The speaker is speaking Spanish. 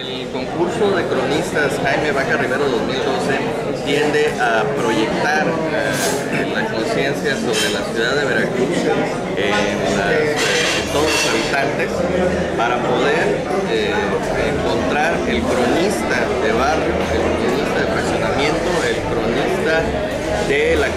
El concurso de cronistas Jaime Vaca Rivero 2012 tiende a proyectar eh, la conciencia sobre la ciudad de Veracruz en, las, eh, en todos los habitantes para poder eh, encontrar el cronista de barrio, el cronista de fraccionamiento, el cronista de la